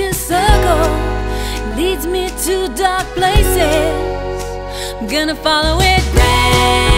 a circle Leads me to dark places. I'm gonna follow it.